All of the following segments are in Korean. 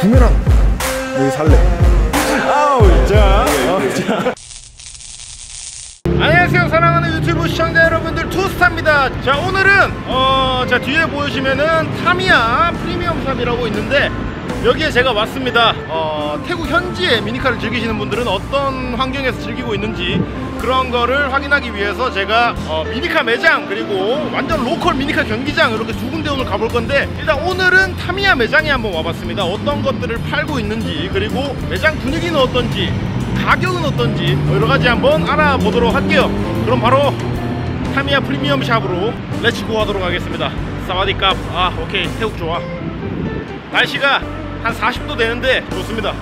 부메랑 이거 살래. 아우 자, 어, 자. 안녕하세요. 사랑하는 유튜브 시청자 여러분들 투스타입니다. 자 오늘은 어, 자 뒤에 보시면은 타미야 프리미엄 shop이라고 있는데 여기에 제가 왔습니다 어, 태국 현지의 미니카를 즐기시는 분들은 어떤 환경에서 즐기고 있는지 그런 거를 확인하기 위해서 제가 어, 미니카 매장 그리고 완전 로컬 미니카 경기장 이렇게 두 군데 오늘 가볼 건데 일단 오늘은 타미야 매장에 한번 와봤습니다 어떤 것들을 팔고 있는지 그리고 매장 분위기는 어떤지 가격은 어떤지 뭐 여러 가지 한번 알아보도록 할게요. 그럼 바로 타미야 프리미엄 shop으로 let's go 하도록 하겠습니다. สวัสดีครับ. 아, 오케이. 태국 좋아. 날씨가 한 40도 되는데 좋습니다.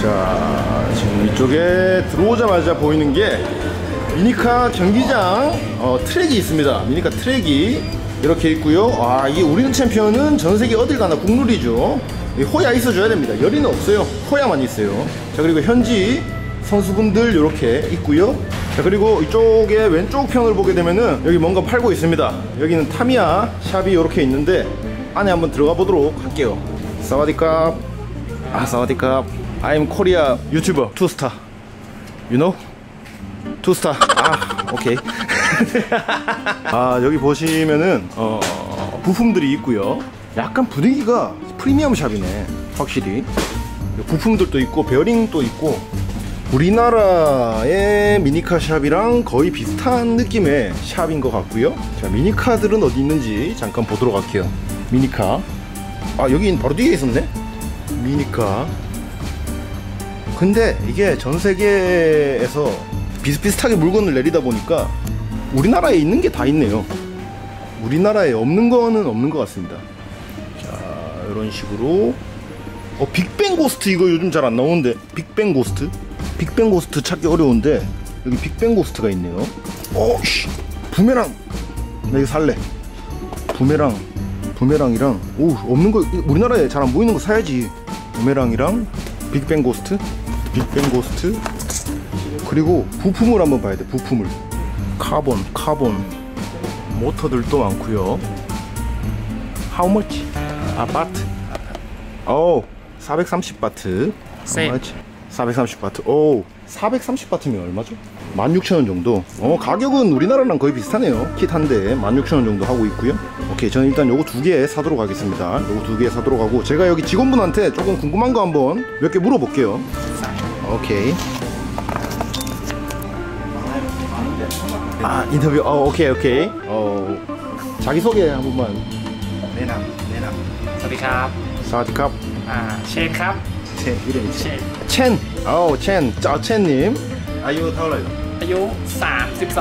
자, 지금 이쪽에 들어오자마자 보이는 게 미니카 경기장 어, 트랙이 있습니다. 미니카 트랙이 이렇게 있고요. 아 이게 우리는 챔피언은 전 세계 어딜 가나 국룰이죠. 이 호야 있어줘야 됩니다. 열이는 없어요. 호야만 있어요. 자 그리고 현지 선수분들 이렇게 있고요. 자 그리고 이쪽에 왼쪽 편을 보게 되면은 여기 뭔가 팔고 있습니다. 여기는 타미야 샵이 이렇게 있는데 안에 한번 들어가 보도록 할게요. 사와디캅. 아 사와디캅. I'm Korea YouTuber 투스타. You know? 투스타 아 오케이 아 여기 보시면은 어 부품들이 있고요 약간 분위기가 프리미엄 샵이네 확실히 부품들도 있고 베어링도 있고 우리나라의 미니카 샵이랑 거의 비슷한 느낌의 샵인 것 같고요 자 미니카들은 어디 있는지 잠깐 보도록 할게요 미니카 아 여기 바로 뒤에 있었네 미니카 근데 이게 전 세계에서 비슷비슷하게 물건을 내리다 보니까 우리나라에 있는 게 다 있네요. 우리나라에 없는 거는 없는 것 같습니다. 자, 이런 식으로. 어, 빅뱅 고스트 이거 요즘 잘 안 나오는데. 빅뱅 고스트? 빅뱅 고스트 찾기 어려운데, 여기 빅뱅 고스트가 있네요. 어, 씨. 부메랑. 나 이거 살래. 부메랑. 부메랑이랑, 오, 없는 거, 우리나라에 잘 안 보이는 거 사야지. 부메랑이랑 빅뱅 고스트. 빅뱅 고스트. 그리고 부품을 한번 봐야 돼 부품을 카본 카본 모터들도 많고요 How much? 아파트 오 430 바트 세. 430바트 오 430바트면 얼마죠? 16,000원 정도 어 가격은 우리나라랑 거의 비슷하네요 킷 한 대에 16,000원 정도 하고 있고요 오케이 저는 일단 요거 두 개 사도록 하겠습니다 요거 두 개 사도록 하고 제가 여기 직원분한테 조금 궁금한 거 한번 몇 개 물어볼게요 오케이 아 인터뷰 어 오케이 오케이 어 자기 소개 한 번만 แนะนำแนะน สวัสดีครับ 사와디캅 อ่า เชนครับ 첸 이름이 첸. 첸. 어우 첸. 저첸님. 아이오 타올라요. 아이오 32.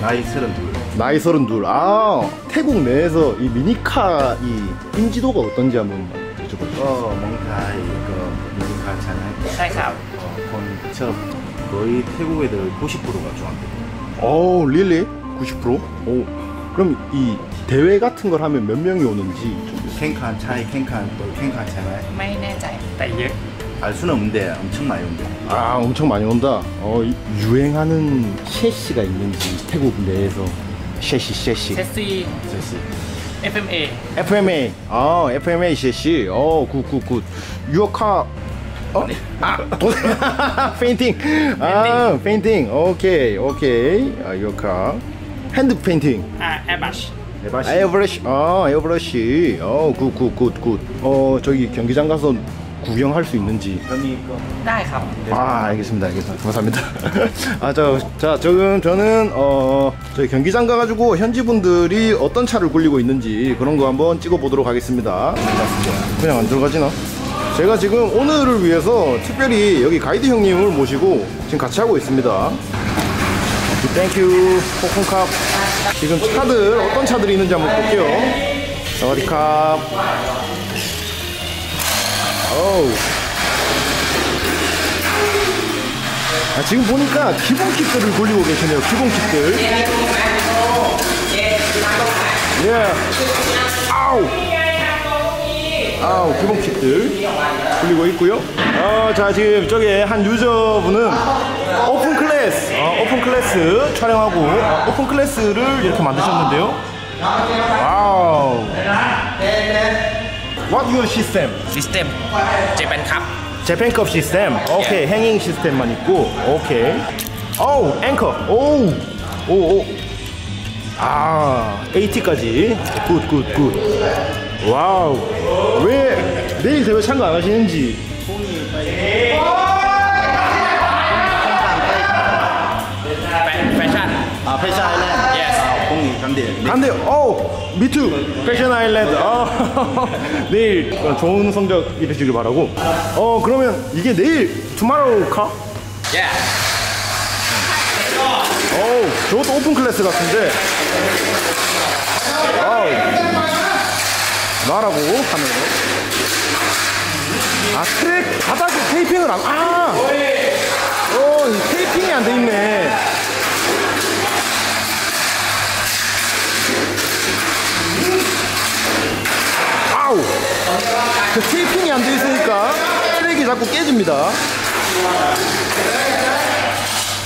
나이 32. 나이 32. 아 태국 내에서 이 미니카 이 인지도가 어떤지 한번 여쭤볼게요. 어 뭔가 이거 미니카잖아요. 사이사. 어, 본처 거의 태국 애들 90%가 중학교. 어 릴리? 90%? 오. 그럼 이 대회 같은 걸 하면 몇 명이 오는지 좀 แข่งขันใช่แข่งขัน또แข่งขันใช่ไหม ไม่แน่ใจ แต่เยอะ 알 수는 없는데 엄청 많이 온대 아 엄청 많이 온다 어 이- 유행하는 셰시가 있는지 태국 내에서 셰시 เช 셰시 สซี่ 셰시 FMA FMA 아 FMA 셰시 어굿굿굿 유어카 어? 아, 도... 페인팅. 아, 페인팅. 오케이, 오케이. 아, 유어카. 핸드 페인팅. อ่า แอร์บัช 에어브러쉬 아, 에어브러쉬. 어, good, good, good, good. 어, 저기 경기장 가서 구경할 수 있는지. 나이 그 아, 알겠습니다. 알겠습니다. 감사합니다. 아, 저, 자, 저는, 저는, 어, 저희 경기장 가가지고 현지 분들이 어떤 차를 굴리고 있는지 그런 거 한번 찍어보도록 하겠습니다. 그냥 안 들어가지나? 제가 지금 오늘을 위해서 특별히 여기 가이드 형님을 모시고 지금 같이 하고 있습니다. Thank you, ขอบคุณครับ. 지금 차들, 어떤 차들이 있는지 한번 볼게요. สวัสดีครับ. 어우. 아, 지금 보니까 기본 kit들을 돌리고 계시네요. 기본 kit들. 예. 아우. 아우, 기본 kit들 돌리고 있고요. 어, 자, 지금 저기 한 유저분은 open class, 어, open class 촬영하고 아, open class를 이렇게 만드셨는데요. Wow. What your system? 시스템 Japan Cup Japan Cup 시스템. 오케이. hanging 시스템만 있고. 오케이. 어우, 앵커. 오우. 오, 오. 아, AT까지. Good, good, good. Wow. 왜 내일 대회 참가 안 하시는지. 공이 간대. 간대요. 오, me too. Fashion Island. 어, 내일 좋은 성적 이루시길 바라고. 어, 그러면 이게 내일 tomorrow car? 예 어우, 저것도 open class 같은데. 아우. 나라고 하면. 아, 트랙 바닥에 테이핑을 안, 아! 어, 이 테이핑이 안 돼 있네. 아우! 그 테이핑이 안 돼 있으니까 트랙이 자꾸 깨집니다.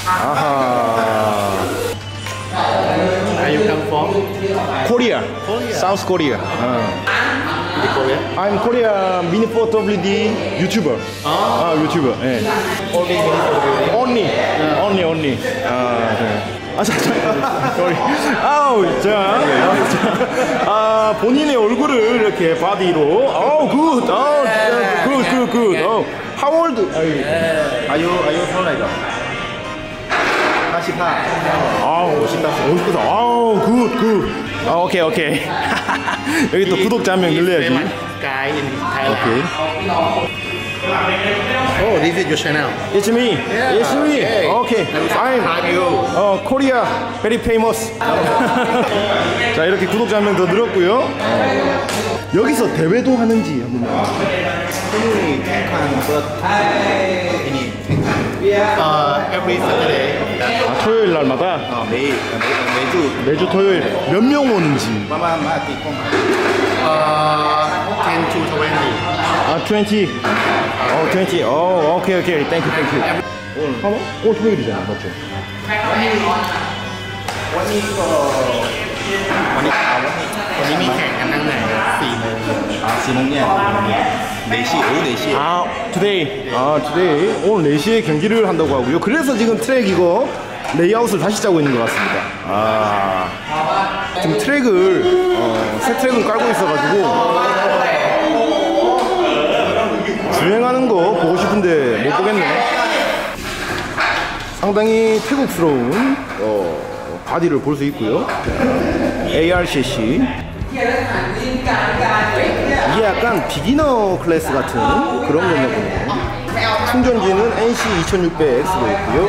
아하. Are you come from? Korea. South Korea. 어. I'm Korea mini 4WD YouTuber. 아, 유튜버. 예. Only. Only, only. 아, 네. 아, 자, 자, sorry. 아우, 자, 아, 본인의 얼굴을 이렇게 바디로. 아우, good. 아우, Good, good, good. 어, how old? are you? อายุ, อายุ, เท่าไหร่. 45. 아우 아우 good good 아 오케이 오케이 여기 또 구독자 한 명 늘려야지. 오케이 Oh, this is your channel. It's me It's me 오케이 I'm How you? 어 Korea very famous 자 이렇게 구독자 한 명 더 늘었고요 어, 여기서 대회도 하는지 한번. Uh, every Saturday. 아, 토요일 날마다 어, 매일, 매, 매주. 매주 토요일 몇 명 오는지 มากี่คน. Uh, 10 to 20. 아 20. 오, 20. 오, 오케이, 오케이. Thank you, thank you. 오늘 하나? 오늘 토요일이잖아, 맞죠? 원이 이거 원이 아 원이 원이 미팅 간단해. 4시 아, 4시 4시 오후 4시 아, today. 아, today. 오늘 4시에 경기를 한다고 하고요. 그래서 지금 트랙 이거 레이아웃을 다시 짜고 있는 것 같습니다. 아. 지금 트랙을 어, 새 트랙을 깔고 있어 가지고 주행하는 거 보고 싶은데 못 보겠네. 상당히 태국스러운 어, 바디를 볼 수 있고요. ARCC. 이게 약간 beginner class 같은 그런 건가 보네요. 충전지는 NC 2600X로 있고요.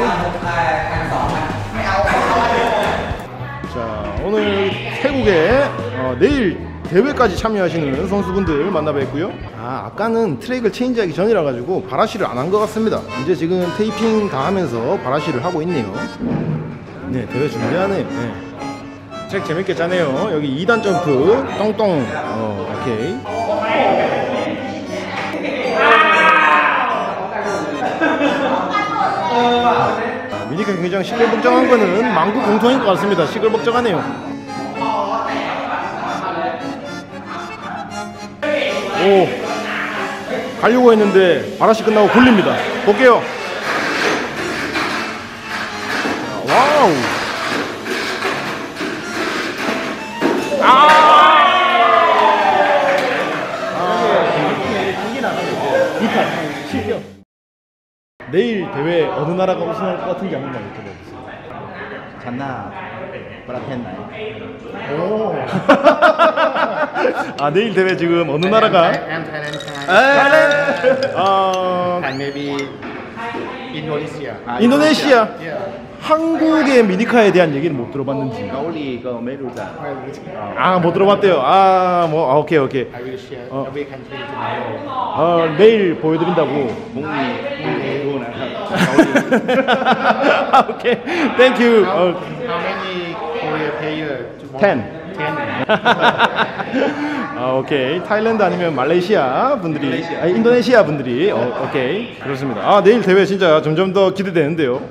자, 오늘 태국에 어, 내일 대회까지 참여하시는 선수분들 만나 뵙고요. 아, 아까는 트랙을 change하기 전이라 가지고 바라시를 안 한 것 같습니다. 이제 지금 테이핑 다 하면서 바라시를 하고 있네요. 네, 대회 준비하네요. 네. 트랙 재밌게 짜네요. 여기 2단 점프, 똥똥. 어, 오케이. 아, 미니카 굉장히 시끌벅적한 거는 망구 공통인 것 같습니다. 시끌벅적하네요. 오, 가려고 했는데 바라시 끝나고 굴립니다. 볼게요. 와우. 실격. 내일 대회 어느 나라가 우승할 것 같은지 한번 여쭤봐주세요. ชั้น But I can now. 아 내일 대회 지금 어느 나라가? I'm Thailand. Thailand. 어. And maybe Indonesia. 인도네시아. 아, yeah. 한국의 미니카에 대한 얘기는 못 들어봤는지. เกาหลี 이거 ไม่รู้จัก. 아못 들어봤대요. 아뭐 아, 오케이 오케이. 어. 어 내일 보여드린다고. พรุ่งนี้ พรุ่งนี้ 네. 아 오케이. Thank you. 어. 10. 10. 아, 오케이. 타일랜드 아니면 말레이시아 분들이, 말레이시아. 아, 인도네시아 분들이, 어, 오케이. 그렇습니다. 아, 내일 대회 진짜 점점 더 기대되는데요.